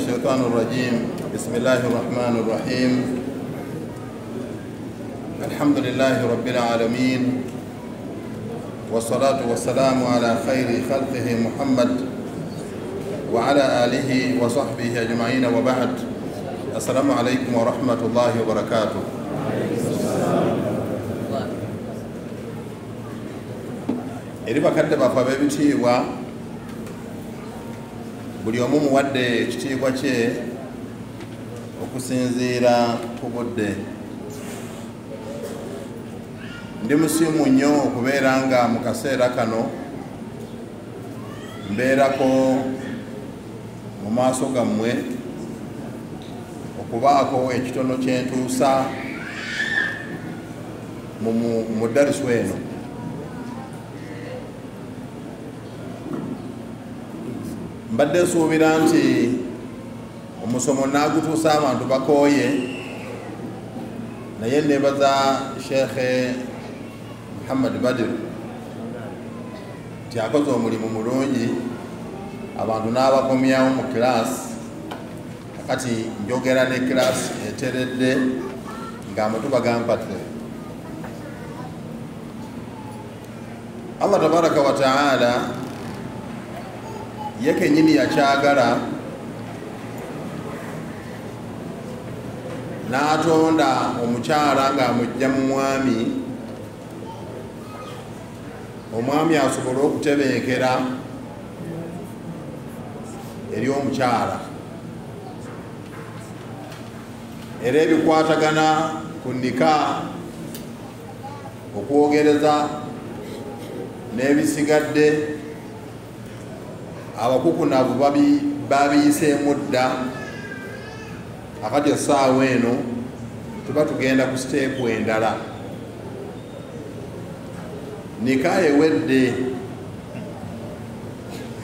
الشيطان الرجيم. بسم الله الرحمن الرحيم. الحمد لله رب العالمين. والصلاة والسلام على خير خلقه محمد وعلى آله وصحبه أجمعين وبعد. السلام عليكم ورحمة الله وبركاته. eri bakadde baffe ab'ebitiibwa buli omu muwadde ekitiibwa kye okusinziira ku budde. Ndi musiimu nnyo okubeera nga mu kaseera kano mbeerako mu maaso gammwe okubaako ekitono kyentuusa mu ddarisu eno mbadde nsuubira nti omusomo nagutuusa abantu bakooye naye nebaza sheekhe muhammad badir nti akoze omulimu mulungi abantu n'abakomyawo mu kirasi kakati njogera ne kirasi eteredde nga amatu bagampatte. Allah tabaraka wataala ye kenyini yakyagala n'atonda omukyala ng'amujja mu mwami. Omwami asobole okutebenkera eri omukyala. Era ebikwatagana ku nika okwogereza n'ebisigadde abakukunavu babiyiseemu dda akati essaawa eno tuba tugenda ku siteepu endala. Nika ewedde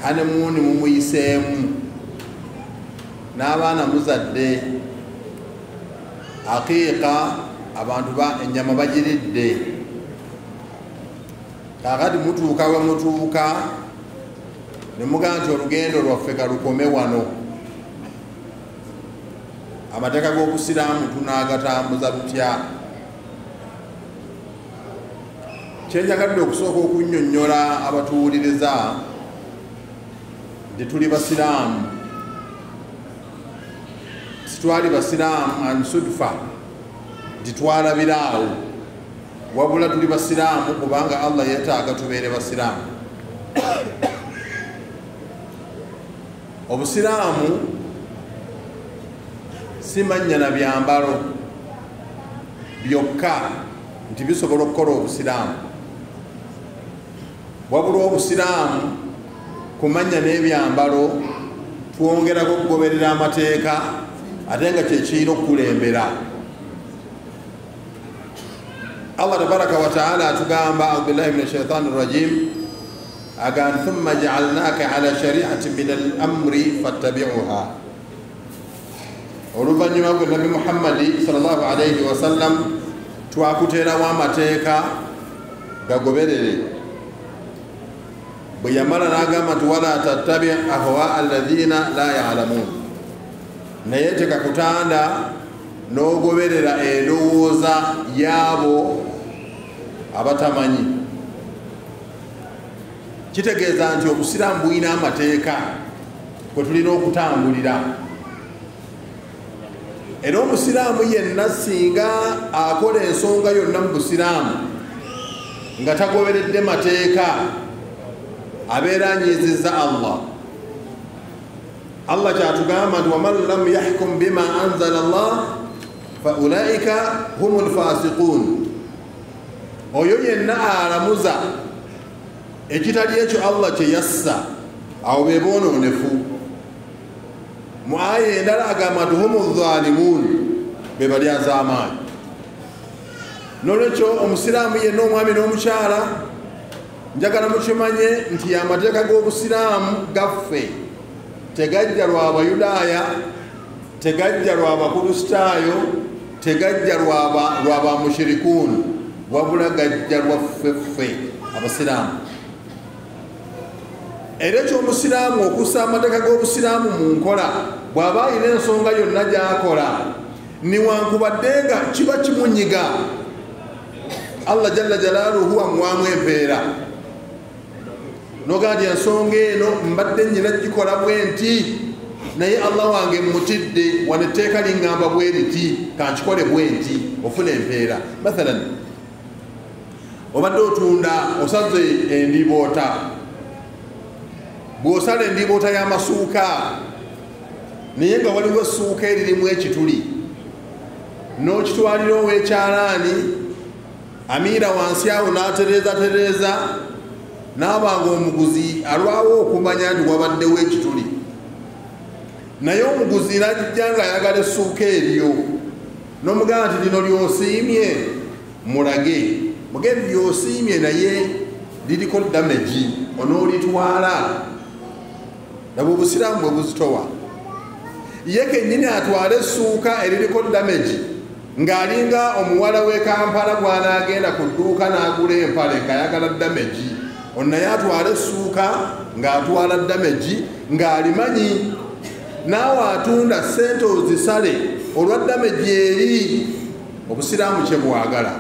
hanemuuni mumuyiseemu. N'abaana muzadde aqiiqa abantu ennyama bagiridde. Kakati mutuuka we mutuuka nemugaa nti olugendo lwaffe kalukome wano. Amateeka g'obusiraamu tunaagatambuza tutya kyenjagadde okusooka okunnyonnyola abatuwuliriza nti tuli basiraamu. Sitwali basiraamu ansudfa nti twalabiraawo wabula tuli basiraamu kubanga allah yeetaaga tubeere basiraamu obusiraamu si mannya na byambalo byokka nti bisobola okukola obusiraamu. Wabula obusiraamu kumanya n'ebyambalo twongerako okugoberera amateeka ate nga kyekirina okukulembera. Allah tabaraka wataala atugamba aubillahi min ashaitani rrajim agan thumma jaalnaka ala shariati min al amri fattabiuha. Oluvanyuma gwe nabi muhammadi salllah alaihi wasallam twakuteerawo amateeka gagoberere. Bwe yamala n'agamba nti wala tattabi ahwa alladhina la yalamuun naye tekakutanda n'ogoberera endowooza yaabo abatamanyi kitegeeza nti obusiraamu bulina amateeka kwe tulina okutambulira. Era omusiraamu yenna singa akola ensonga yonna mu busiraamu nga tagoberedde mateeka abeera anyiizizza allah. Allah kyatugamba nti waman lam yahkum bima anzala allah fa ulaika humu lfasiquun oyo yenna alamuza ekitali ekyo allah kyeyassa awo be bononefu mu aya endala agamba nti humu zalimuun be balyazamaanyi nolwekyo omusiraamu yenna omwami n'omukyala njagala mukimanye nti amateeka g'obusiraamu gaffe tegajja lwabayudaaya tegajja lwabakristaayo tegajja lwabamushirikuun wabula gajja lwaffeffe abasiraamu era ekyomusiraamu okussa amateeka g'obusiraamu mu nkola bw'aba alina ensonga yonna gy'akola. Niwankubadde nga kiba kimunyiga. Allah jalla jalaaluhu amuwaamu empeera. Nogaa nti ensonga eno mbadde nyina gikola bwe nti naye allah wange mutidde wano etteeka liŋŋamba bwe riti kankikole bwe nti ofuna empeera. Mathalan obadde otunda osaze endiboota bw'osala endiboota y'amasuuka naye nga waliwo essuuka eririmu ekituli. N'okitwalira ow'ekyalaani amiira wansi awo n'atereeza tereeza naabanga omuguzi alwawo okumanya nti wabaddewo ekituli. Naye omuguzi najijja nga ayagala essuuka eryo n'omugamba nti lino lyosiimye mulage. Mugebi lyosiimye naye liriko damagi onoolitwala nabwe obusiraamu bwe buzitowa. Ye kennyini atwale essuuka eririko damagi ng'alinga omuwala w'e kampala gw'anaagenda ku dduuka n'agula empale ng'ayagala damagi ono naye atwala essuuka ng'atwala damagi ng'alimanyi naawe atunda sente ozisale olwa damagi eri. Obusiraamu kye bwagala.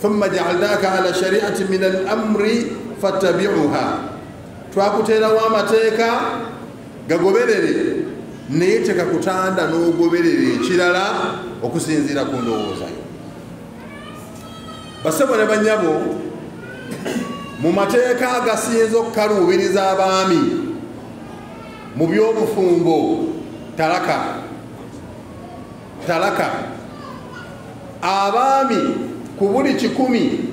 Thumma jaalnaaka ala shariati min al amri fattabiuha twakuteerawo amateeka gagoberere. Naye tekakutanda n'ogoberera ekirala okusinziira ku ndowoozayo basebo ne banyabo mu mateeka agasinza okukaluubiriza abaami mu byobufumbo talaka talaka. Abaami ku buli kikumi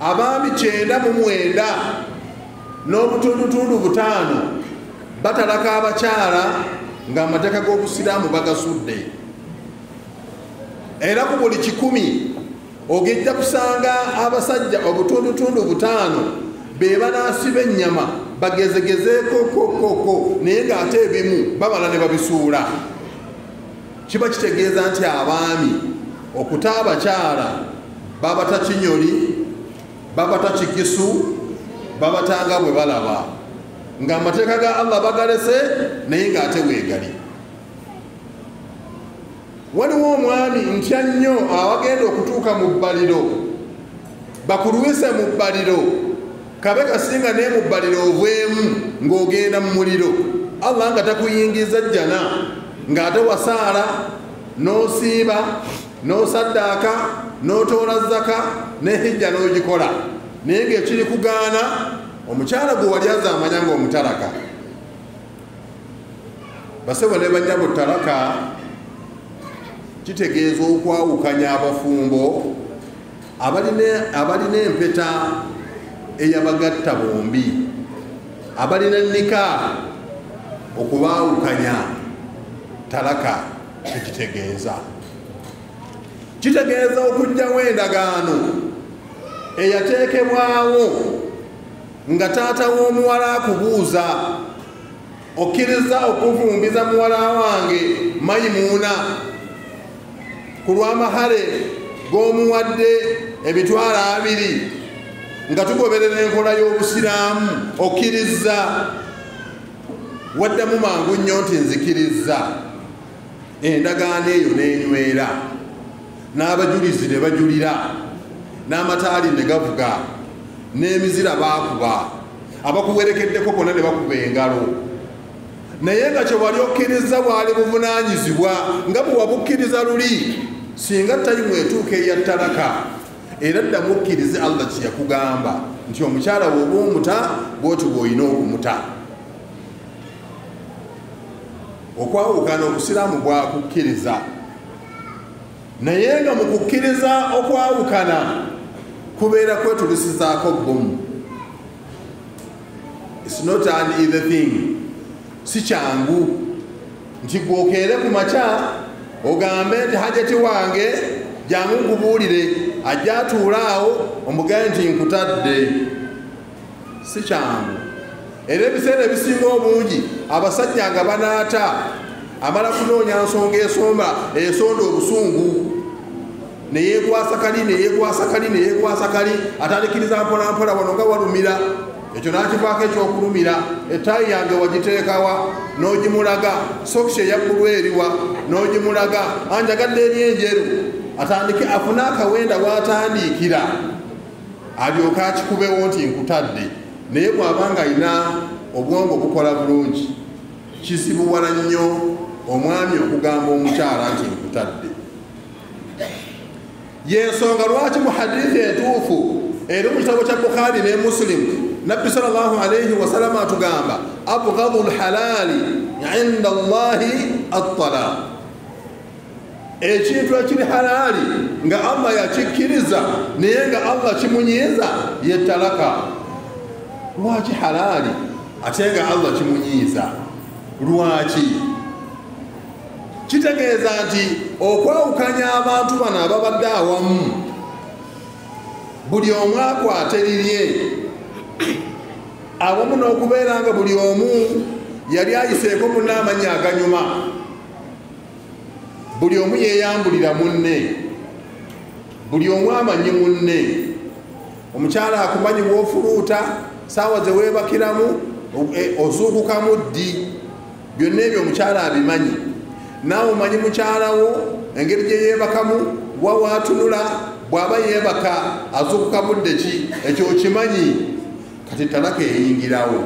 abaami kyenda mu mwenda n'obutundutundu butaano batalaka abakyala ng'amateeka g'obusiraamu bagasudde. Era ku buli kikumi ogejja kusanga abasajja obutundutundu butaano be banaasiba ennyama bagezegezeekokokoko naye ng'ate ebimu babala ne babisuula. Kiba kitegeeza nti abaami okuta abakyala babata kinyoli babata kigisu babatanga bwe balaba. Ng'amateeka ga allah bagalese naye ng'ate weegali. Waliwo omwami ntya nnyo awagenda okutuuka mu bbaliro? Bakulwise mu bbaliro. Kabe kasinga naye mu bbaliro ovwemu ng'ogenda mu muliro. Allah nga takuyingiza jjana ng'ate wasaala n'osiiba n'osaddaaka n'otoola zaka n'ehijja n'ogikola naye ng'ekiri kugaana omukyala gwe wali aza amanya ngaomutalaka basebo ne banyabo talaka kitegeeza okwawukanya abafumbo abalina empeta eyabagatta bombi abalina nika okubaawukanya. Talaka tekitegeeza. Kitegeeza okugjawo endagaano eyateekebwawo nga taata w'omuwala akubuuza okkiriza okuvumbiza muwala wange mayimuuna ku lw'amahale g'omuwadde emitwalo abiri nga tugoberera enkola y'obusiraamu okkiriza. Waddamu mangu nnyo nti nzikiriza. Endagaano eyo n'enywera. N'abajulizi ne bajulira n'amataali ne gavuga n'emizira baakuba. Abakuwerekeddeko bonna ne bakuba engalo. Naye nga kyewali okkiriza bwali buvunaanyizibwa nga bwe wabukkiriza luli singa tayimu etuuka eyattalaka era ddamu okkirize allah kye yakugamba nti omukyala woba omuta bwoti bw'olina okumuta okwawukana obusiraamu bwakukkiriza. Naye nga mu kukkiriza okwawukana kubeera kwetulisizaako bbomu its not an either thing. Si kyangu. Nti gwokeere ku makya ogambe nti hajati wange jangu nkubuulire ajja atuula awo omugabe nti nkutadde. Si kyangu. Era ebiseera ebisinga obungi abasajja nga banaata amala kunoonya nsonga esomba esonda obusungu neyekwasa kali neyekwasa kali neyekwasa kali atandikiriza mpolampola wano nga walumira. Ekyo nakivaako ekyokulumira. Etaayi yange wagiteekawa n'ogimulaga. Sokisi eyabbulu eriwa n'ogimulaga. Anjagadde eri enjeru. Atandike afune akawenda waatandiikira alyoke akikubewo nti nkutadde. Naye bw'abanga alina obwongo bukola bulungi. Kisibuwala nnyo omwami okugamba omukyala nti nkutadde yensonga lwaki mu hadithi entuufu? Eri mu kitabo kya bukhari ne musilimu nabbi salllahu alaihi wasalama atugamba abghadu lhalaali inda allahi attalaq. Ekintu ekiri halaali nga allah yakikkiriza naye nga allah kimunyiiza yetalaka lwaki halaali ate nga allah kimunyiiza. Lwaki kitegeeza nti okwawukanya abantu bano ababadde awamu buli omu akwate lirye awamu n'okubeera nga buli omu yali ayiseeko munne amannya aganyuma. Buli omu yeeyambulira munne. Buli omu amanyi munne. Omukyala akumanyi bwofuluuta saawa zeweebakiramu ozuukukamu ddi? Byonna ebyo omukyala abimanyi naawe omanyi mukyalawo engeri gye yeebakamu wa waatunula bw'aba yeebaka azuukuka budde ki? Ekyo okimanyi. Kati talaka eyingirawo.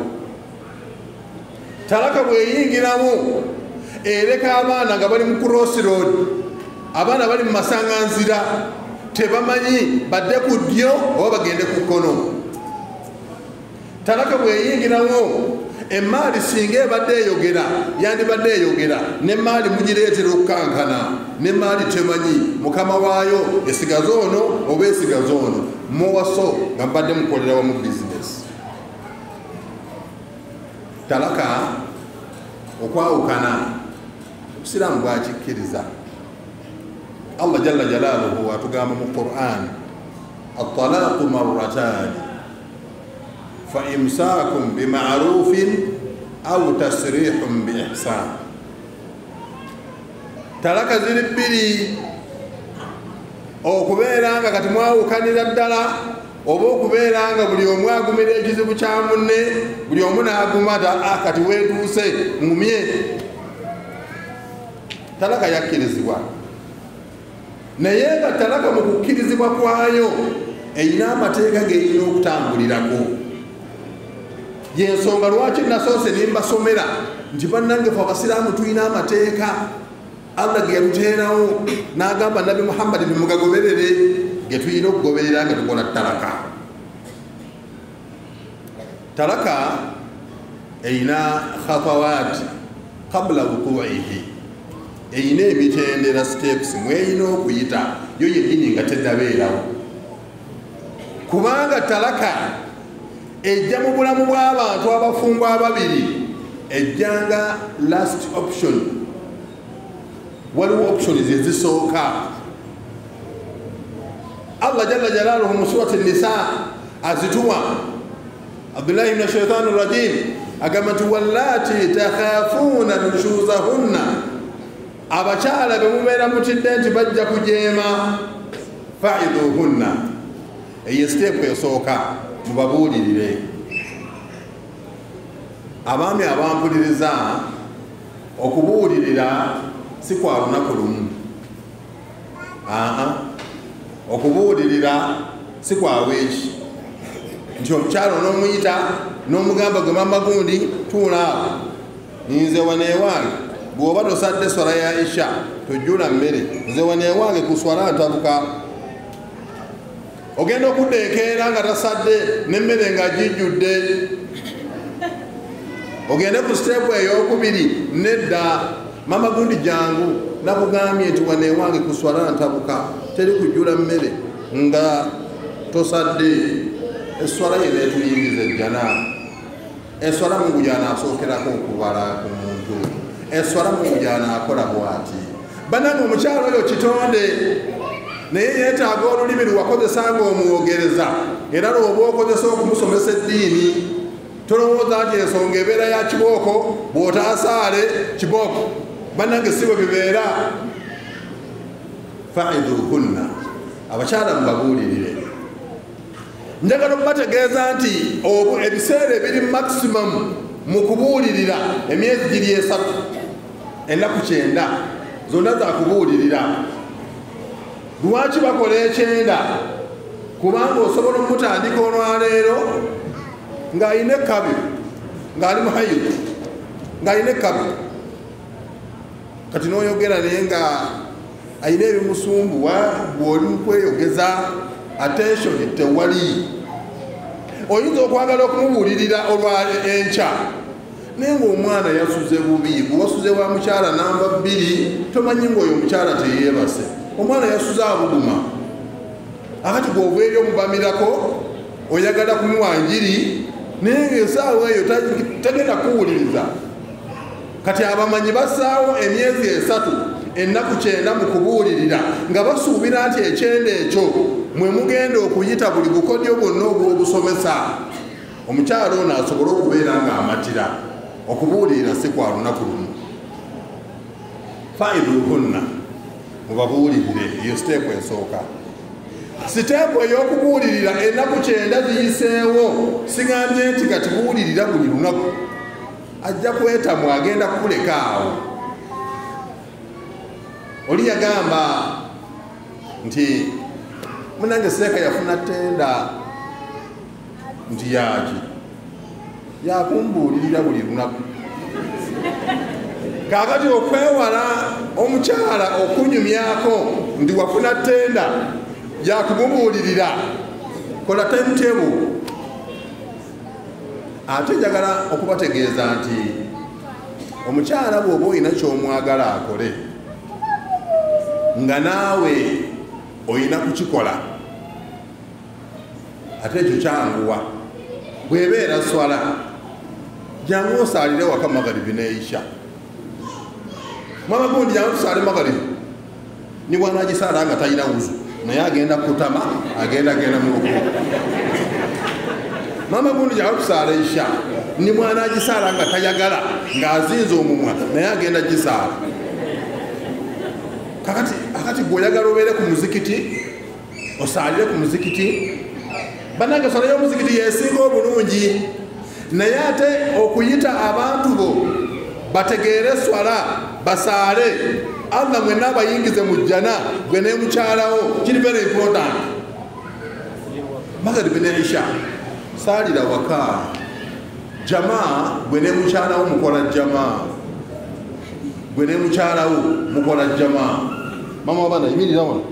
Talaka bweyingiramu ereka abaana nga bali mu cross road abaana bali mu masanganzira tebamanyi badde ku ddyo oba bagende ku kkono. Talaka bweyingirawo emaali singa ebadde eyogera yandibadde eyogera. Nemaali mugireetera okukankana nemaali temanyi mukama waayo esigaze ono oba esigaze ono? Muwaso nga mbadde mukolera wamu bizinesi talaka okwawukana obusiraamu bwakikkiriza. Allah jalla jalaaluhu atugamba mu quran atalaaqu marrataani faimsaakum bimarufin au tasrihun biihsan talaka ziri bbiri. Okubeera nga kati mwawukanira ddala oba okubeera nga buli omu agumira ekizibu kya munne buli omu naagumata ah, kati weetuuse ngumye. Talaka yakkirizibwa. Naye nga talaka mu kukkirizibwa kwayo erina amateeka geerina okutambulirako yensonga lwaki nasoose nimbasomera nti bannange fe abasiraamu tulina amateeka. Allah ge yaluteerawo n'agamba nabi muhammadi nimugagoberere ge tulina okugoberera nga tukola talaka talaka erina khatawaati kabula wukuihi erina emitendera steps mweyina okuyita. Yo yenyini nga tedabeerawo kubanga talaka ejja mu bulamu bw'abantu abafungwa ababiri. Ejjanga last option. Waliwo options ezisooka. Allah jalla jalaaluhu mu surati nisa azituwa. Abdullahi bni shaitani rajim agamba nti wallati takhafuuna nushuzahunna. Abakyala be mubeera mutidde nti bajja kujeema. Faiduhunna eyo siteepu esooka mubabuulirire. Abaami abampuliriza okubuulirira si kwa lunaku lumu. Aa okubuulirira si kwa weeki nti omukyalo n'omuyita n'omugamba gwe mama gundi tuulaawo nze waneewange bw'oba tosadde swala ya isha tojjula mmere. Nze waneewange ku swala ntabuka ogenda okudda ekeera nga tasadde nemmere nga gijjudde. Ogende ku siteepu eyokubiri nedda. Mama gundi jangu nakugambye nti waneewange kuswala ntabuka teri kujjula mmere nga tosadde. Eswala ye netuyingiza ejjana eswala mungu gyanasookerako okubala ku muntu. Eswala mungu gyanaakola bwati. Banange omukyalo oyo kitonde naye yeetaaga olulimi lwewakozesa nga omwogereza era lwoba okozesa okumusomesa eddiini tolowooza nti ensonga ebeera ya kibooko bw'otaasaale kibooko bannange si bwe bibeera. Faiduhunna abakyala mubabuulirire. Njagala okubategeeza nti ebiseera ebiri maximum mu kubuulirira emyezi giri esatu ennaku kyenda zonna za kubuulirira lwaki bakola ekyenda? Kubanga osobola omutandika olwaleero ng'alina ekkabi ng'ali muhayidu ng'alina ekkabi. Kati n'oyogera naye nga alina ebimusumbuwa bw'oli mukweyogeza attention tewali. Oyinza okwagala okumubuulirira olwa enkya? Naye ngaomwana yasuze bubi bwewasuze wa mukyala namba bbiri tomanyi ngaoyo omukyala teyeebase omwana yasuze abuguma akati gweova eri omubamirako oyagala kumuwanjiri naye ngaesaawa eyo tagenda kuwuliriza kati abamanyi bassaawo emyezi esatu ennaku kyenda mu kubuulirira nga basuubira nti ekyenda ekyo mwe mugenda okuyita buli bukodyo bwonna obwobusomesa omukyalo ono asobole okubeera nga amatira okubuulirira si kwa lunaku lumu. Faiduhunna mubabuulirire eyo siteepu esooka siteepu ey'okubuulirira ennaku kyenda ziyiseewo. Sigambye nti kati buulirira buli lunaku. Ajja kwetamu agenda kukuleka awo. Oli yagamba nti munange seeka yafuna tenda nti yaki yakumbuulirira buli lunaku kakati okwewala omukyala okunyumyako nti wafuna tenda yakumubuulirira kola timetable. Ate njagala okubategeeza nti omukyala bw'oba olina kyomwagala akole nga naawe olina kukikola ate ekyo kyanguwa. Bwebeera swala jangu osaalire waka magaribi neisha mama gundi jangu tusaale magaribi ni bwanagisaala nga talina wuzu naye agenda kutama agenda genda mu lukumu mama gundi jangu tusaala isha. Ni mwana agisaala nga tayagala ng'azinza omumwa. Naye agenda gisaala kakati akati gweoyagala obeere ku muzikiti osaalire ku muzikiti bannange swala y'omuzikiti yesinga obulungi. Naye ate okuyita abantu bo bategeere swala basaale allah mwenna abayingize mu jjana gwe ne mukyalawo kiri very important. Magaribi ne isha saalira waka jamaa gwe ne mukyalawo mukola jamaa. Gwe ne mukyalawo mukola jamaa. Mama wabana yimirira wano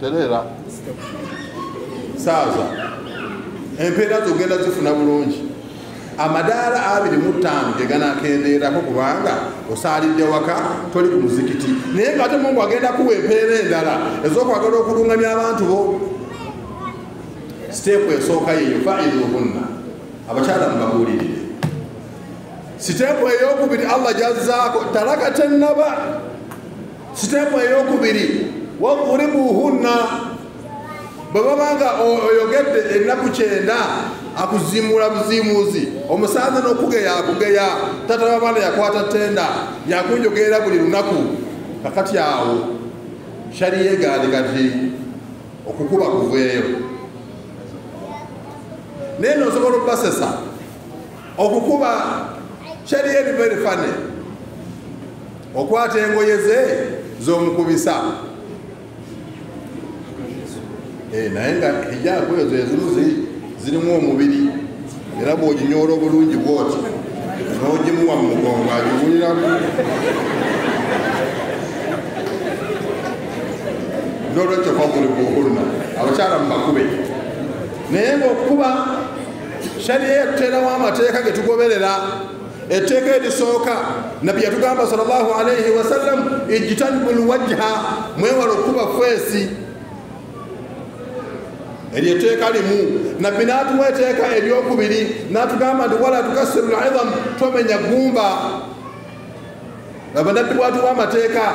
tereera. Saaza empeera zogenda zifuna bulungi amadaala abiri mu ttaano geganakendeerako kubanga osaalidde waka toli ku muzikiti. Naye nga ate mungu agenda kuwa empeera endala ez'okwagala okulungamya abantu bo. Siteepu esooka yeyo faiduhunna abakyala mubabuulirire. Siteepu eyokubiri allah jazzaako talaka tennaba. Siteepu eyokubiri waduribuhunna bwe babanga oyogedde ennaku kyenda akuzimula buzimuuzi omusanze n'okugeya akugeya. Tataba baana yakwata tenda yakunjogerera buli lunaku. Kakati awo shali yegaali kati okukuba kuveeyo. Naye nosobola okubasesa okukuba shali eri very fane okwata engoye ze z'omukubisa. Naye nga ezo ezimu zirimu omubiri era bw'oginyoola obulungi bwoti n'ogimuwa mu mugongo agiwuliramu nolwekyo faduli buhulna abakyala mubakube naye ngaokuba shariya yatuterawo amateeka ge tugoberera etteeka erisooka. Nabbi yatugamba salllahu alaihi wasallam ijtanibu lwajha mwewala okuba feesi eryo etteeka limu. Nabbi n'atuwa etteeka eryokubiri n'atugamba nti wala tukasiru lidham tomenya gumba. Aba nabbi bwatuwa amateeka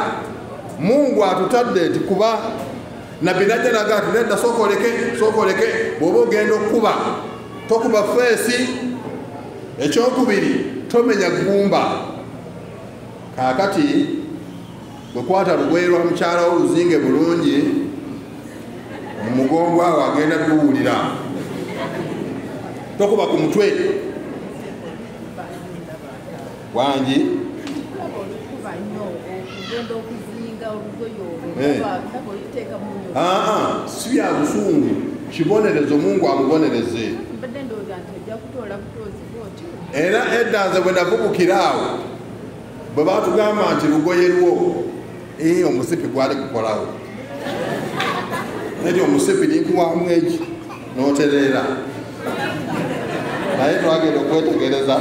mungu atutadde nti kuba. Nabbi najja naga ati nedda sookoleke sookoleke bw'oba ogenda okukuba tokuba feesi. Ekyokubiri tomenya gumba. Kaakati bwekwata lugoye lwa mukyalawo luzinge bulungi mu mugongo awo agenda tuwulira tokuba ku mutwe. Wangi? Eh. nyo aa si bya busungu. Kibonerezo mungu amubonereze. Era edda nze bwe navubukira awo bwe batugamba nti lugoye lwo ee omusipi gwali kukolawo neti omusipi ninkuwamu eki notereera. Naye twagenda okwetegereza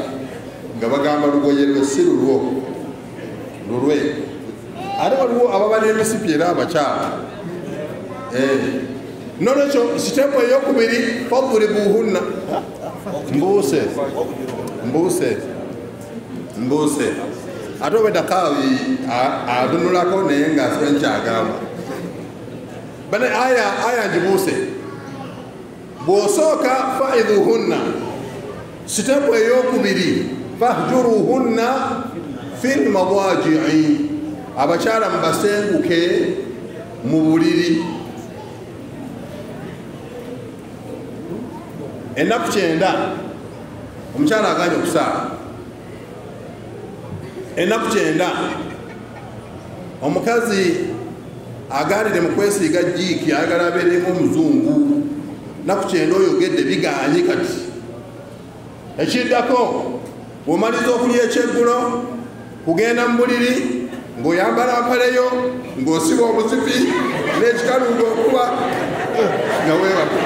nga bagamba lugoye lwe si lulwo lulwe. Ate waliwo ababa n'emisipi era abakyala. Eh. nolwekyo sitepu eyokubiri fadribuhunna mbuuse mbuuse mbuuse. Ate obedda kaawi atunulako naye nga asibe nkyagamba bane aya aya ngibuuse bw'osooka faidhuhunna. Sitepu eyokubiri fahjuruhunna fi lmadajii abakyala mubasenguke mu buliri. Ennaku kyenda omukyala aganye okusaala. Ennaku kyenda omukazi agalire mu kwesiiga jiiki ayagala abeeremu omuzungu naku kyenda oyogedde biganye kati. Ekiddako bwomaliza okulya ekyeggulo kugenda mu buliri ng'oyambala mpaleyo ng'osiba omuzipi n'ekikaluuga okuba nga weewaka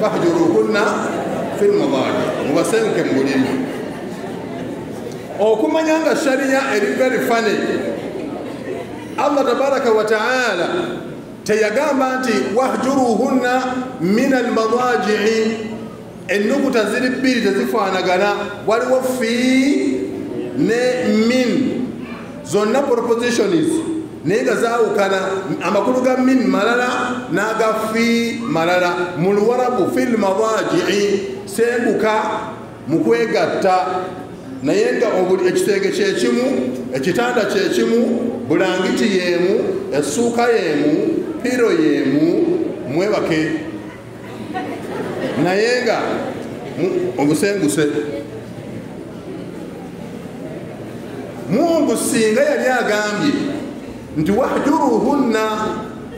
bahjuruhunna fil madaji mubasenguke mu buliri okumanya nga shariya eri very funny. Allah tabaraka wataala teyagamba nti wahjuruhunna min almadajii ennukuta ziri bbiri tezifanagana waliwo fi ne min. Zonna propositions naye nga zawukana amakulu ga min malala n'aga fi malala. Mu luwarabu fi lmadajii senguka mu kwegatta naye nga ekitenge kyekimu ekitanda kyekimu bulangiti yeemu essuuka yeemu piro yeemu mwebake. Naye nga obusenguse. Mungu singa yali agambye nti wahjuruhunna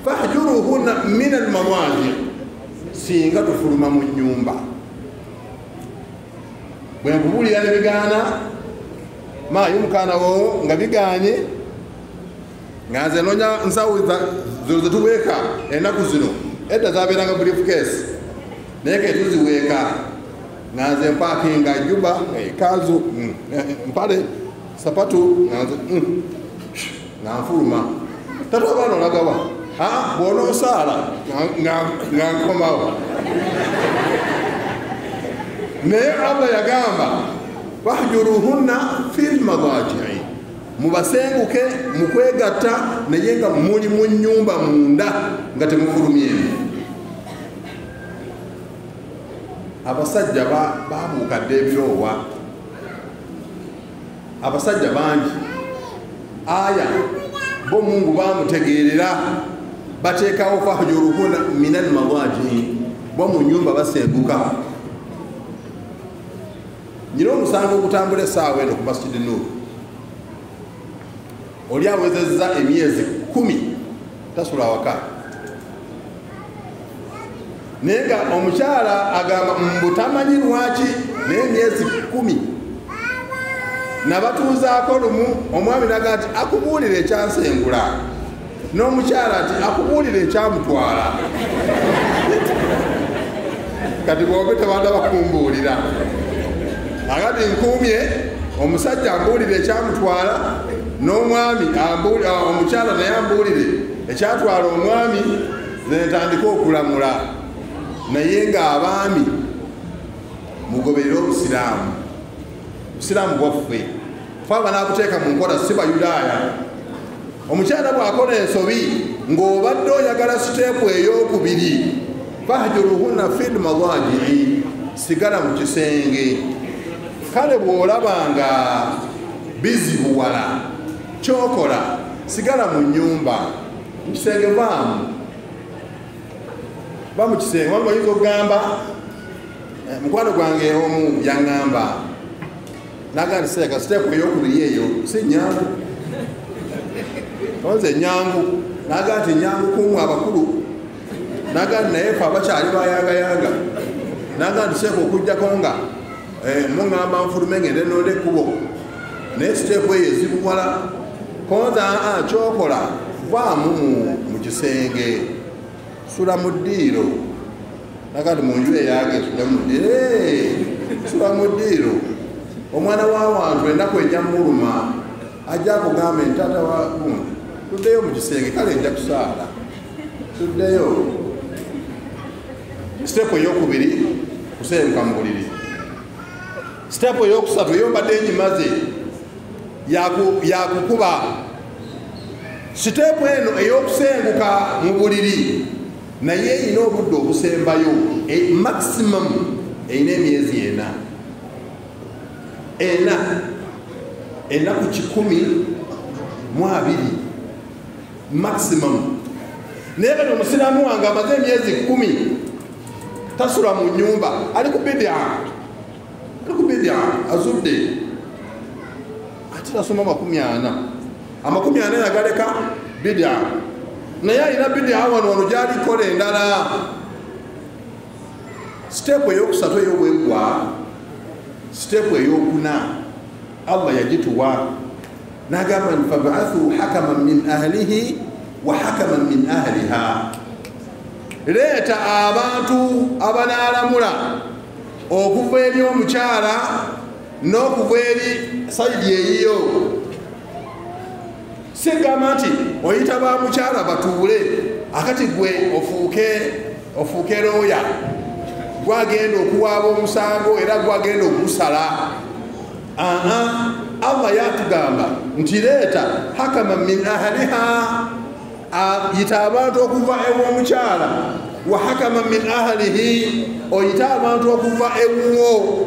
fahjuruhunna min almadaji singa tufuluma mu nyumba bwe nkubuulira ne bigaana maayi mukaana wo nga biganye nga nze nonya nsawo zino zetuweeka ennaku zino. Edda zabeeranga briefcase naye ketuziweeka nga nze mpaakinga juba ekanzu mm, eh, mpale sapatu nganze mm, nga nfuluma. Tata abaana olagawa aa bw'onoosaala nga- nga- nga nkomawo naye allah yagamba wahjuruhunna fi lmadajii mubasenguke mukwegatta naye nga muli mu nyumba munda nga temufulumyemu abasajja ba- babuukadde ebiroowa. Abasajja bangi. Aya bo mungu bamutegeerera bateekawo fahjuruhunna min almadajii bo mu nyumba basenguka nyina omusango ogutambula essaawa eno ku masjidi nur oli awezezza emyezi kumi tasula awaka. Naye nga omukyala agamba mbutamanyi lwaki naye emyezi kumi? Nabatuuzaako lumu omwami naga nti akubuulira ekyansengula. N'omukyala nti akubuulira ekyamutwala. Kati bombi tebanda bakumbuulira agati nkuumye omusajja ambuulire ekyamutwala n'omwami ah, omukyala naye ambuulire. Ekyatwala omwami nentandika okulamula. Naye ng'abaami mugoberere obusiraamu. Busiraamu bwaffe. Fe aba nakuteeka mu nkola si bayudaaya. Omukyala bw'akola ensobi ng'obadde oyagala siteepu ey'okubiri fahjuruhunna fi lmadajii sigala mu kisenge kale bw'olaba nga bizibuwala kyokola sigala mu nyumba mukisenge vaamu ba mukisenge walimu oyinza okugamba? Eh, mukwano gwange omu yaŋŋamba naga nti seeka siteepu eyokubiri eyo si nyangu onze nyangu naga nti nyangu kumu abakulu. Naga nti naye fe abakyali bayangayanga naga nti seeka okugjako nga muŋŋamba nfulume ngende nonda ekkubo naye siteepu eyo ezibuwala konza aa kyokola vaamu mu- kisenge sula mu ddiiro nakati munju eyange sula mu ddiiro Eh, sula mu ddiiro omwana wa wantu ennaku ejja muluma ajja akugamba entata wa gundi tuddeyo mu kisenge kale nja kusaala tuddeyo sitepu eyokubiri kusenguka mu buliri sitepu eyokusatu eyombadde enyimaze yaku- yakukuba. Siteepu eno ey'okusenguka mu buliri naye erina obudde obusembayo e- maximum erina emyezi ena. Ena ennaku kikumi mu abiri maximum. Naye kati omusiraamu wange amaze emyezi kumi tasula mu nyumba ali ku bidia ali ku bidia azudde ate tasoma makumi ana. Amakumi ana yagaleka bidia. Naye alina bidia wano wano gyalikola endala siteepu eyokusatu ey'obwegwa siteepu eyokuna allah yagituwa nagamba nti fabaathu hakaman min ahlihi wa hakaman min ahliha. Leeta abantu abanaalamula okuva eri omukyala n'okuva eri sayidi eyiyo. Sigamba nti oyita ba mukyala batuule akati gwe ofuuke ofuuke looya. Gwagenda okuwaaba omusango era gwagenda okugusala aha allah yatugamba nti leeta hakama min ahliha. Yita abantu okuva ew'omukyala wa hakama min ahlihi oyita abantu okuva ewuwo.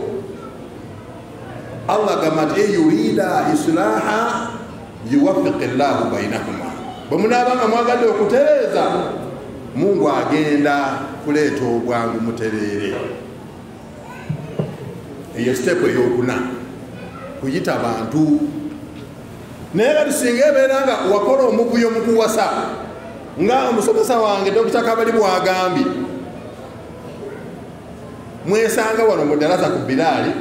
Allah gamba nti eyurida islaha yuwafiqi llahu bainahuma bwe munaabanga mwagadde okutereeza mungu agenda kuleeta obwangu mutereere. Eyo sitepu eyokuna kuyita bantu. Naye kati singa ebeera nga wakola omuvuyo mu kuwasa nga omusomesa wange dokita kabali bwagambye mwesanga wano mu ddalaza ku biraali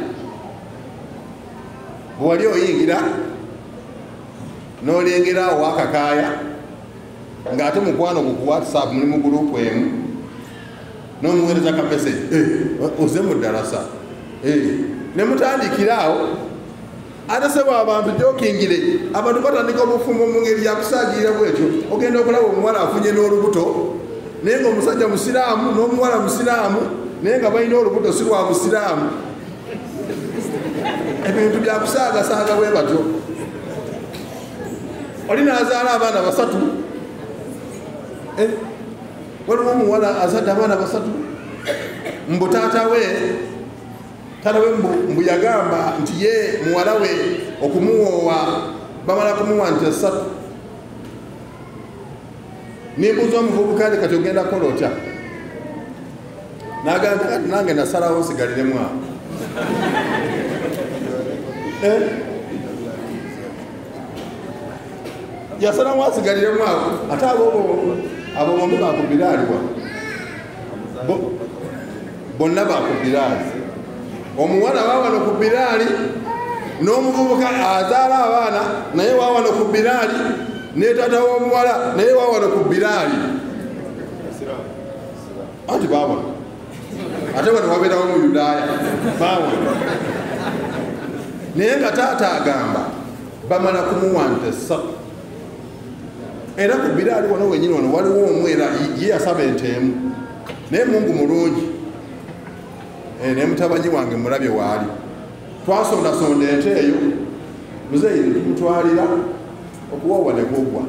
bwewali oyingira n'olengera awo wakakaaya ng'ate mukwano gwo ku whatsapp muli mu gurupu emu n'omuweereza ka message oze mu ddalasa ne mutandikira awo ate sebwa abantu gyokingire abantu batandika obufumbo mu ngeri yakusaagirira bwekyo ogenda okulaba omuwala afunye n'olubuto naye nga omusajja musiraamu n'omuwala musiraamu naye nga balina olubuto si lwa busiraamu. Ebintu byakusaagasaaga bwe batyo. Oli nazaala abaana basatu. Waliwo omuwala azadde abaana basatu. Mbu taata we taata we mbu yagamba nti ye muwala we okumuwoowa bamala kumuwa nti esatu nimbuuza omuvubuka ti kati ogenda kukola otya nagamba kati nange nasalawo nsigaliremu awo yasalamu asigaliremu awo ate abo bombi bakubiraalibwa. Bonna bakubiraali. Omuwala wawano ku biraali n'omuvubuka azaala abaana naye wawano ku biraali netata w'omuwala naye wawano ku biraali. Anti babona ate wano wabeerawo mu yudaaya babona naye nga taata agamba bamala kumuwa nti esatu era ku biraali wano wenyini wano waliwo omwera ye yasaba ente emu. Naye mungu mulungi. Naye mutabanyi wange mulabye waali. Twasondasonda ente eyo. Muzeeyi netumutwalira okuwawa negogwa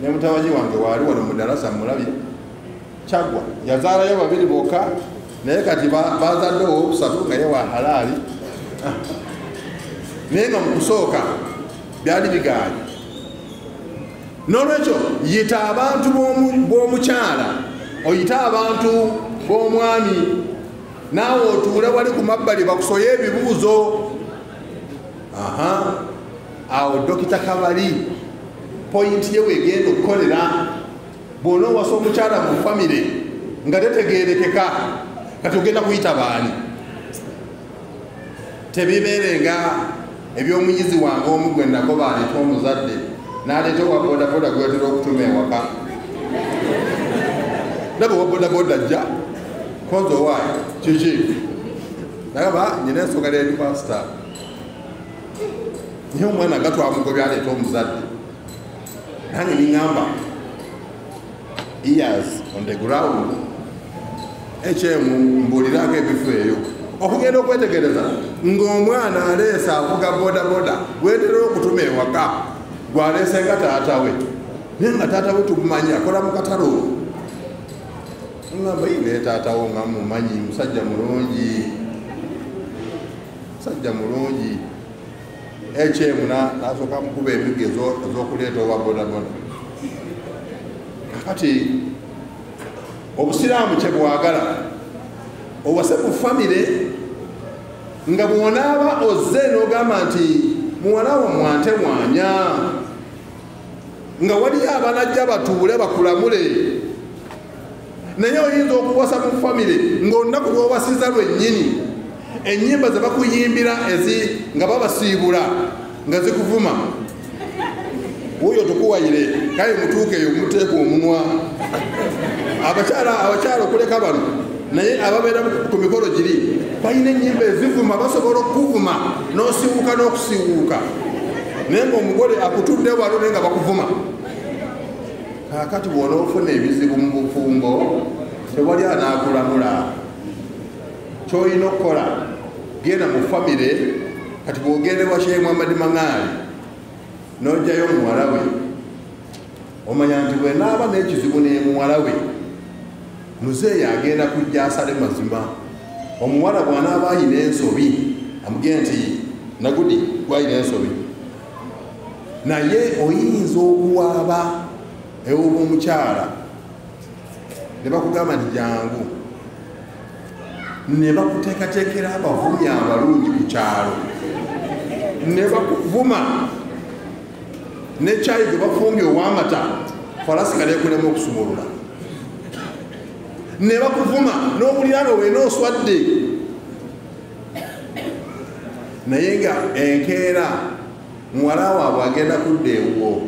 naye mutabanyi wange waali wano mudalasa mulabye kyagwa yazaalayo babiri bokka naye kati bazaddewo okusatu nga ye wa halaali. Naye nga mukusooka byali bigaanyi n'olwekyo yita abantu b'omukyala oyite abantu b'omwami. Naawe otuule wali ku mabbali bakusoye ebibuuzo. Aha. Awo dokita kabali poyinti ye wegenda okukolera bwona owasa omukyala mu famire nga tetegerekeka kati ogenda kuyita baani? Tebibeerenga ebyomuyizi wange omu gwe nagoba aleeta omuzadde n'aleeta owa bodaboda gwetera okutuma ewaka. Naba owa bodaboda ajja konza owaayo kiki? Nagamba nyina ensonga lendipasita naye omwana nga twamugobya aleeta omuzadde. Nange niŋamba ears on the ground ekyemu mbuulirako ebifu eyo. Okugenda okwetegereza ng'omwana aleese avuga bodaboda wetera okutuma ewaka gwaleese nga taata we. Naye nga taata we tumumanyi akola mu katalo ngamba yine taatawo nga mumanyi musajja mulungi musajja mulungi. Ekyemu nasooka mukuba emiga ez'okuleeta owa bodaboda kakati obusiraamu kyebwagala owase mu famire nga bwonaaba ozze n'ogamba nti muwala wa mwante mwanya nga waliyo abanajja batuule bakulamule. Naye oyinza okuwasa mu famire ng'olunaku lwobasiza lwennyini ennyimba ze bakuyimbira ezi nga babasiibula nga zikuvuma wuyo tukuwayire kale mutuuka eyo muteeka omunwa. Abakyala abakyala okuleka bano naye ababeera ku mikolo giri balina enyimba ezivuma basobola okukuvuma n'osiwuuka n'okusiwuuka. Naye ngaomugole akutudde walo naye nga bakuvuma. Kakati bwona ofuna ebizibu mu bufumbo tewali anaakulamula. Kyolina okukola genda mu famire kati bwogende wa shehe muhammadi maŋaali n'ojjayo muwala we. Omanya nti bwe naaba n'ekizibu nemuwala we muzeeyi agenda kujja asale mazima. Omuwala bw'anaaba ayina ensobi amugee nti nagudi gwayina ensobi. Naye oyinza okuwaaba ewuba omukyala ne bakugamba nti jangu ne bakuteekateekera abavumi abalungi ku kyalo. Ne bakuvuma nekyayi gwe bafumbye ow'amata falasika nekulema okusumulula ne bakuvuma n'owulira nga wena oswadde. Naye nga enkeera muwala waabwe agenda kudda ewuwo.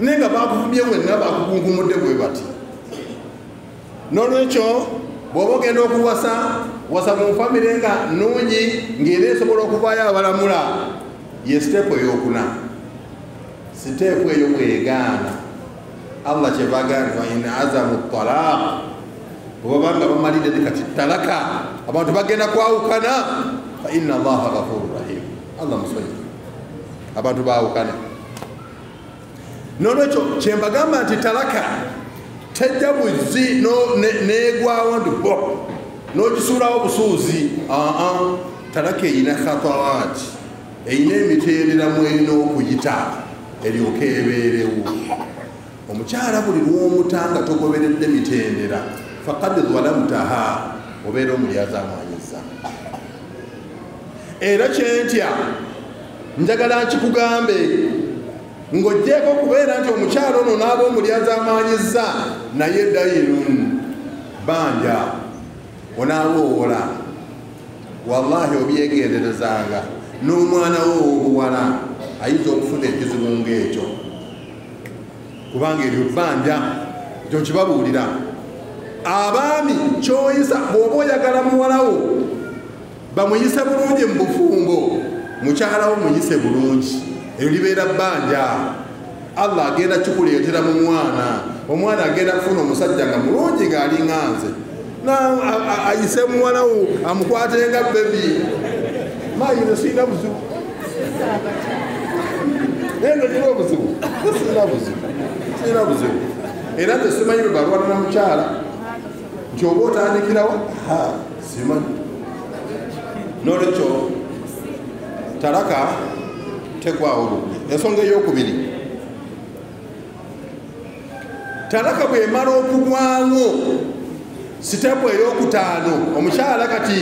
Naye nga bakuvumye wenna bakukunkumudde bwe bati. Nolwekyo bw'oba ogenda okuwasa wasa mu famire nga nungi ng'era esobola okuvaayo abalamula. Ye siteepu eyokuna siteepu eyo bwegaana allah kyebagamba fain azamu talaq. Bwebabanga bamalire kati talaka. Abantu bagenda kwawukana. Faina allaha gafuru rahim. Allah musonyi abantu bawukane nolwekyo kyembagamba nti talaka tejja buzi negwawo nti bo! Nogisuulawo busuuzi aa talaka eyina khatawat eyina emitereramu erina okuyita eryoka ebeerewo omukyala buli lwomutanga togoberedde mitendera. Fakad zalamtaha obeera omulyazamwanyiza era kyentya? Njagala nkikugambe ng'ogjeeko okubeera nti omukyalo ono naaba omulyazamanyiza naye dayirun banja onaawowola. Wallahi obyegenderezanga n'omwana wo owobuwala ayinza okufuna ekizibu ngaekyo kubanga eryo bbanja ekyo kibabuulira abaami kyoyisa bw'oba oyagala muwalawo bamuyise bulungi mu bufumbo mukyalawo muyise bulungi. Eryo libeera bbanja. Allah agenda kikuleetera mu mwana. Omwana agenda kufuna omusajja nga mulungi ng'alinga nze. Ayise muwalawo amukwatenga bebi mayine sirina buzibu naye nga obuzibu sirina buzibu sirina buzibu era nze simanyi bwe balwana na mukyala nti oba otandikirawo simanyi. Nolwekyo talaka tegwawo bugwi ensonga eyokubiri. Talaka bwemala okugwawo sitepu eyokutaano. Omukyala kati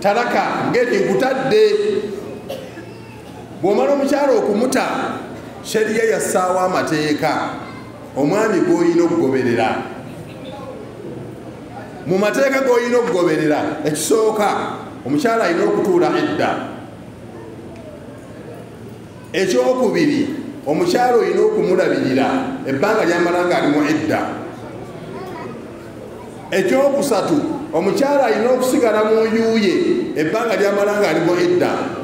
talaka ngeti nkutadde. Bw'omala omukyala okumuta sheriya yassaawo amateeka. Omwami gw'olina okugoberera. Mu mateeka g'olina okugoberera ekisooka omukyala alina okutuula edda. Ekyokubiri omukyala olina okumulabirira ebbanga lyamala nga alimu edda. Ekyokusatu omukyala alina okusigala mu yuuye ebbanga lyamala nga alimu edda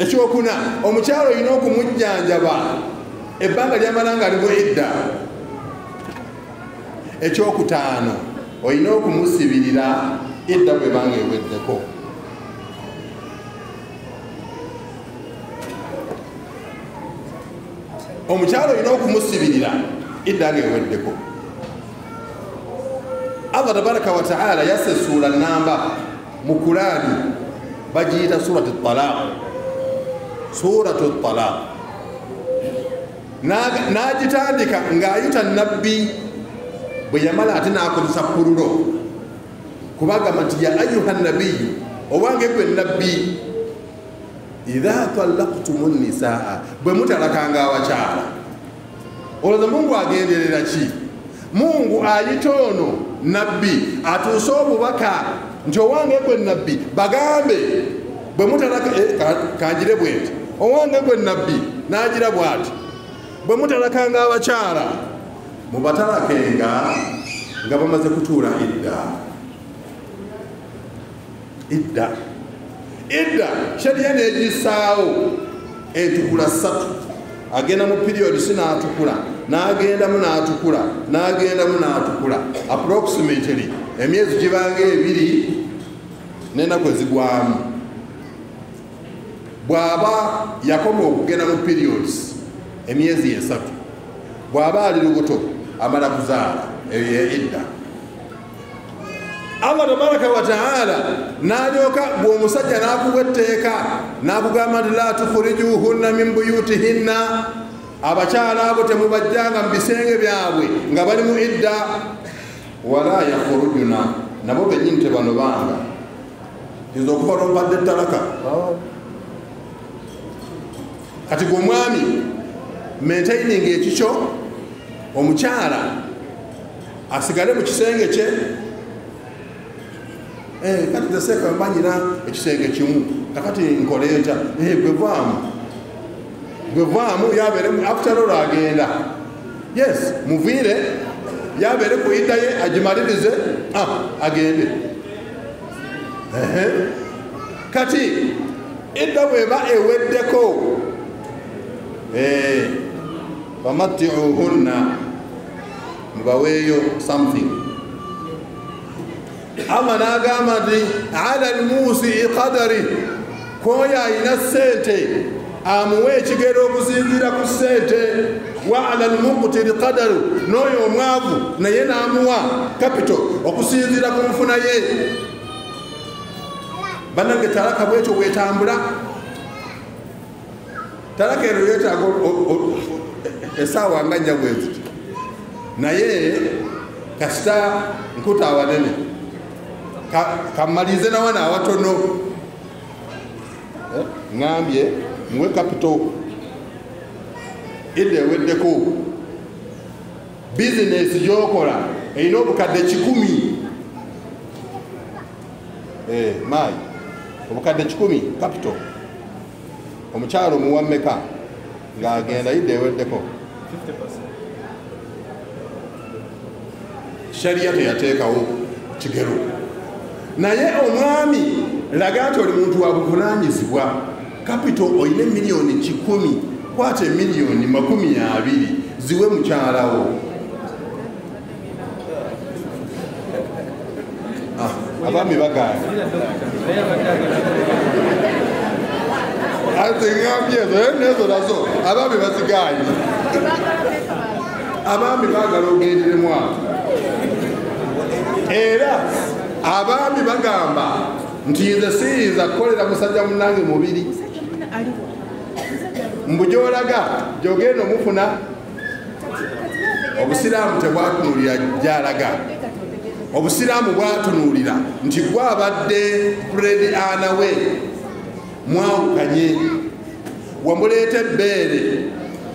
ekyokuna omukyala olina okumujjanjaba ebbanga lyamala nga alimu edda. Ekyokutaano olina okumusibirira edda bwebanga eweddeko. Omukyalo olina okumusibirira edda nga eweddeko. Allah tabaraka wataala yasesuula namba mu kulaani bagiyita surati talaq suratu talaq. N'agitandika ng'ayita nabbi bwe yamala ate n'akozesa pululo kubagamba nti ya ayuha nabiyu owange gwe nabbi idha talaktumu nisaa bwe mutalakanga abakyala olwoza mungu agenderera ki? Mungu ayita ono nabbi atuuse obubaka nti owange gwe nabbi bagambe bwe mutalaka eh, ka- kanjire bwe nti owange gwe nabbi nagira bwati bwe mutalakanga abakyala mubatalakenga nga bamaze kutuula idda. Idda. Idda shariya negisaawo entukula ssatu. Agenda mu periods n'atukula n'agendamu n'atukula n'agendamu n'atukula. Approximately emyezi gibanga ebiri n'enaku ezigwamu bw'aba yakoma okugenda mu periods emyezi esatu bw'aba ali lubuto amala kuzaala eyo ye idda allah tabaraka wataala nalyoka bw'omusajja nakuwa etteeka nakugamba nti la tukhurijuhunna min buyutihinna. Abakyala abo temubajjanga mu bisenge byabwe nga bali mu idda wala yakhurujuna nabo benyini tebano banga kiza okuva lompadde ettalaka kati gwe omwami maintaining ekikyo omukyala asigale mu kisenge kye. Eh, kati teseeka mbanyira ekisenge kimu. Kakati nkole ntya Eh, gwe vaamu. Gwe vaamu yabeere after all agenda. Yes muviire yabeere ku idda ye agimalirize ah, agende. Kati idda bweba eweddeko Eh, famattiuhunna mubaweeyo something. Allah n'agamba nti ala lmusii qadari kwoyo ayina sente amuwe ekigero okusinziira ku sente wa ala lmuktiri qadaru n'oyo omwavu naye n'amuwa kapito okusinziira ku nfuna ye. Bannange talaka bwekyo bwetambula talaka ero yetaaga esaawa nga nnya bweziti naye kasita nkuta awanene. Kamalize nawana awatono Eh, ŋambye muwe kapito. Idda eweddeko bizinesi gyokola erina obukadde kikumi. Eh, maayi obukadde kikumi kapito omukyalo omuwa mmeka? Ng'agenda idda eweddeko. Shariya teyateekawo kigero. Naye omwami laga nti oli muntu wa buvunanyizibwa kapito oyina emiliyoni kikumi kwata emiliyoni makumi abiri ziwe mukyalawo Ah, abaami bagaana ate ŋambye ezo naye nezo nazo. Abaami bazigaanye abaami baagala ogenderemu awo era abaami bagamba nti nze siyinza kukolera musajja munange mubiri. Mbu gyolaga gyogenda omufuna obusiraamu tebwatunuulira gyalaga. Obusiraamu bwatunuulira nti gwe abadde puredi ana we mwawukanye. Wamuleeta ebbeere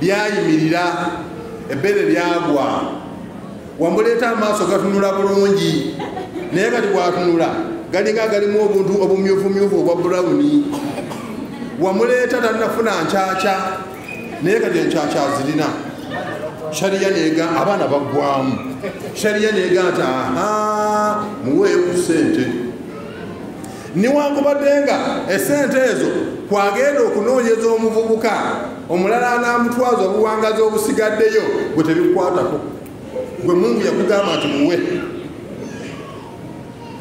byayimirira ebbeere lyagwa wamuleeta amaaso gatunula bulungi naye kati bwatunula galinga galimu obuntu obumyufumyufu obwa bulawuni wamuleeta tanafuna nkyakya naye kati enkyakya zirina. Shariya nega abaana baggwamu shariya nega nti aha muweeyo ku sente niwankubadde nga esente ezo kwagenda okunoonyeza omuvubuka omulala anamutwaza obuwangazi obusigaddeyo gwe tebikwatako. Gwe mungu yakugamba nti muwe.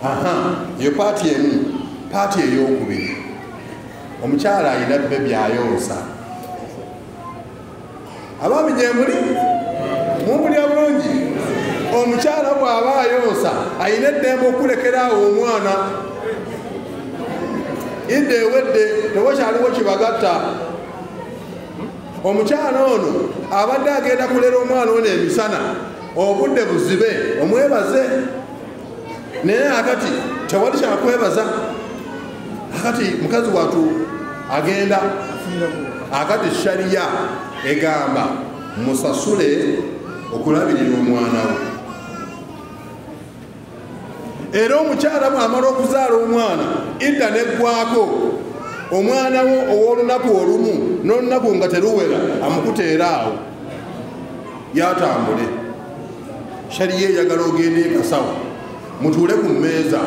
Aha eyo paati emu paati eyokubiri. Omukyala ayina bbe byayonsa. Abaami gyemuli mumpulya bulungi. Omukyala bw'aba ayonsa ayina eddembe okulekeraawo omwana idde ewedde tewakyaliwo kibagatta omukyala ono abadde agenda kulera omwana ono emisana obudde buzibe omwebaze. Naye akati tewali kyakwebaza. Akati mukazi watu agenda. Akati shariya egamba musasule okulabirira omwana we era omukyala bwamala okuzaala omwana idda neggwako omwana wo ow'olunaku olumu n'olunaku nga teruwera amukuteera awo. Yatambule. Shariya eyagala ogenda ekasawo mutuule ku mmeeza.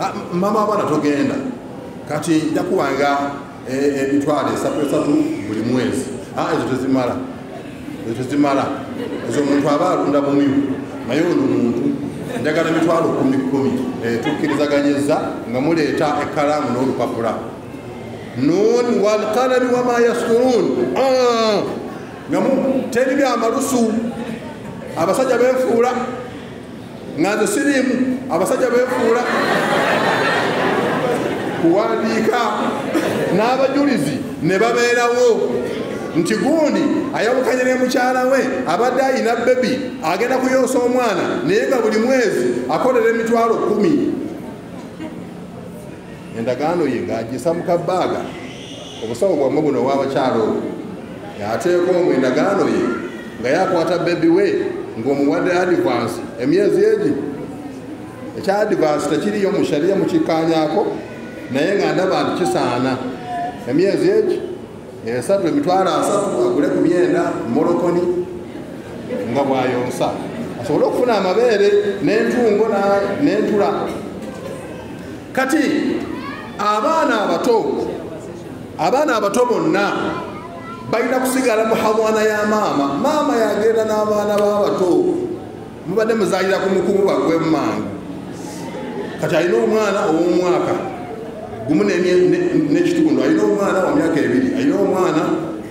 Ah, mama abaana togenda. Kati njakuwanga emitwalo esatu esatu buli mwezi. Ah, ezo tezimala. Ezo tezimala. Ezo omuntu aba alunda bumyu naye ono muntu njagala emitwalo kumi kumi Eh, tukkirizaganyizza nga muleeta ekkalaamu n'olupapula. Nun walkalami wama yasturun. Ah, nga mu- teri byamalusu abasajja befuula nga nze siriimu abasajja befuula kuwandiika n'abajulizi ne babeerawo nti gundi ayawukanye ne mukyala we abadde ayina bebi agenda kuyonsa omwana naye nga buli mwezi akolera emitwalo kumi endagaano ye ng'agisa mu kabbaaga obusawo bwammwe buno obw'abakyala obwo yateeka omwo endagaano ye nga yakwata bebi we ng'omuwadde advance emyezi egi ekya advance tekiriyo mu shariya mukikanyako naye nga ndaba nti kisaana emyezi egi esatu emitwalo asatu agule ku myenda molokoni nga bwayonsa. Asobole okufuna amabeere n'entungo n'entula. Kati abaana abato abaana abato bonna balina kusigala mu hawana ya maama. Maama yagenda n'abaana b'abato mubadde muzaalira ku mukumu bagwe mumangu kati alina omwana ow'omwaka gumu n'ekitundu alina omwana wa myaka ebiri. Alina omwana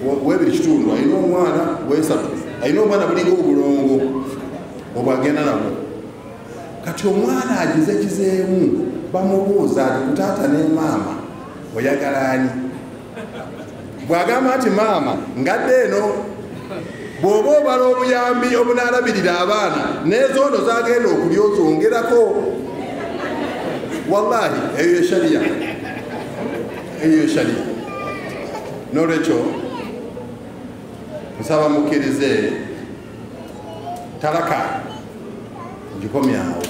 wa- w'ebiri kitundu. Alina omwana w'esatu alina omwana bulinga obulongo obwagenda nabwo. Kati omwana agize kizeemu bamubuuza ati kutaata ne maama oyagala ani? Bw'agamba nti maama ngadde eno. Bw'oba obala obuyambi obunaalabirira abaana n'ezoono zagenda okulyoza ongerako wallahi eyo eshariya eshariya n'olwekyo nsaba mukkirize talaka ngikomyawo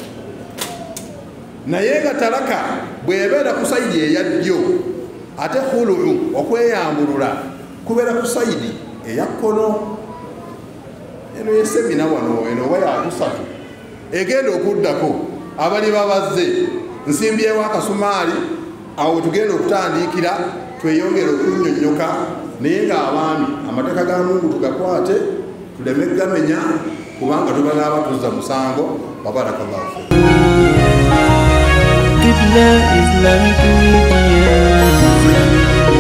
naye nga talaka bw'ebeera ku sayidi eya ddyo ate huluu okweyambulula kubeera ku sayidi eya kkono. Eno yesemina wano eno oba yakusatu egenda okuddako abali babazze. Nsimbyewo akasumaali awo tugenda okutandikira tweyongere okunyonyoka naye ng'abaami amateeka ga mungu tugakwate tuleme gamenya kubanga tubanaaba tuzza musango babarakallahu Qibla Islamic Media.